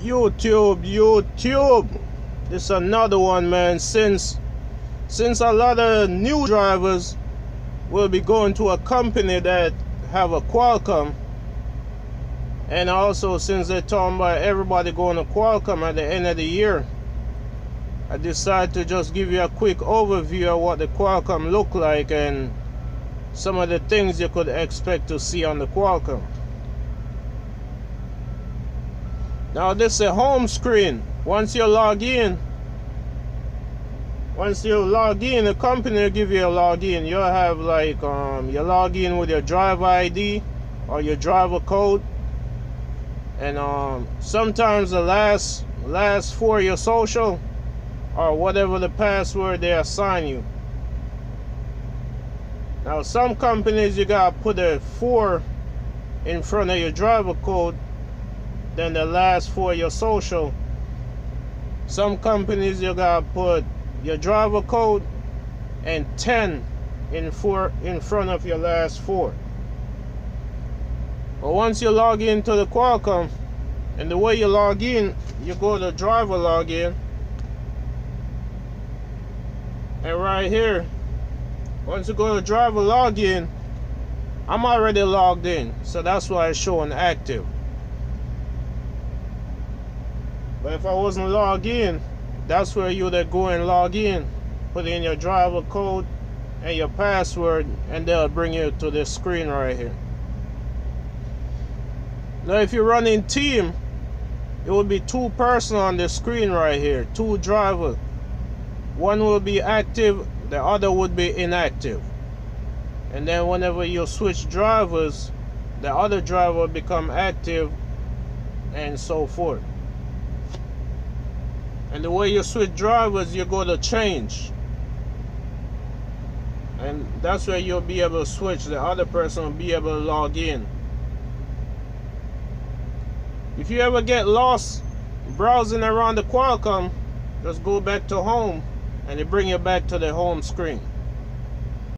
YouTube, YouTube. This is another one, man. Since since a lot of new drivers will be going to a company that have a Qualcomm, and also since they're talking about everybody going to Qualcomm at the end of the year, I decided to just give you a quick overview of what the Qualcomm look like and some of the things you could expect to see on the Qualcomm. Now this is a home screen. Once you log in, once you log in, the company will give you a login. You'll have like um you log in with your driver ID or your driver code. And um sometimes the last last four your social or whatever the password they assign you. Now some companies you gotta put a four in front of your driver code than the last four your social. Some companies you gotta put your driver code and 10 in for in front of your last four. But once you log into the Qualcomm, and the way you log in, you go to driver login. And right here, once you go to driver login, I'm already logged in. So that's why it's showing active. But if I wasn't logged in, that's where you would go and log in, put in your driver code and your password, and they'll bring you to this screen right here. Now, if you're running team, it will be two person on the screen right here, two driver. One will be active, the other would be inactive. And then whenever you switch drivers, the other driver will become active and so forth. And the way you switch drivers, you go to change. And that's where you'll be able to switch. The other person will be able to log in. If you ever get lost browsing around the Qualcomm, just go back to home and it bring you back to the home screen.